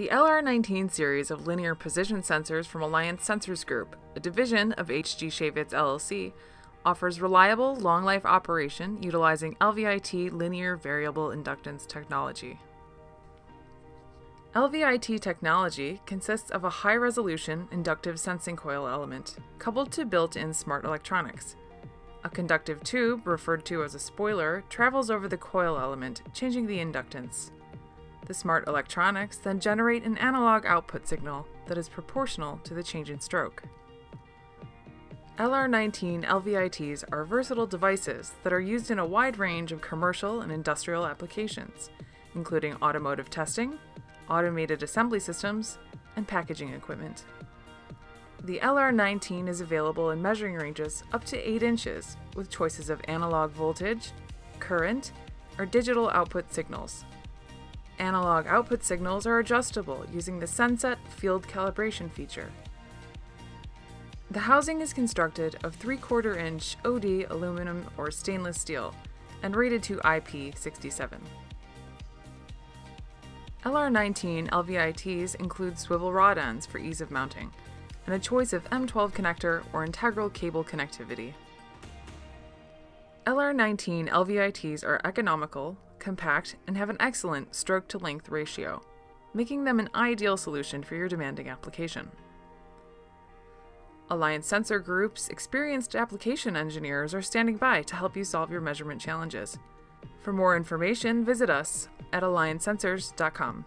The LR19 series of linear position sensors from Alliance Sensors Group, a division of HG Schaevitz LLC, offers reliable, long life operation utilizing LVIT linear variable inductance technology. LVIT technology consists of a high resolution inductive sensing coil element coupled to built in smart electronics. A conductive tube, referred to as a spoiler, travels over the coil element, changing the inductance. The smart electronics then generate an analog output signal that is proportional to the change in stroke. LR19 LVITs are versatile devices that are used in a wide range of commercial and industrial applications, including automotive testing, automated assembly systems, and packaging equipment. The LR19 is available in measuring ranges up to 8 inches with choices of analog voltage, current, or digital output signals. Analog output signals are adjustable using the SenSet field calibration feature. The housing is constructed of 3 quarter inch OD aluminum or stainless steel and rated to IP67. LR19 LVITs include swivel rod ends for ease of mounting, and a choice of M12 connector or integral cable connectivity. LR19 LVITs are economical, compact, and have an excellent stroke to length ratio, making them an ideal solution for your demanding application. Alliance Sensor Group's experienced application engineers are standing by to help you solve your measurement challenges. For more information, visit us at alliancesensors.com.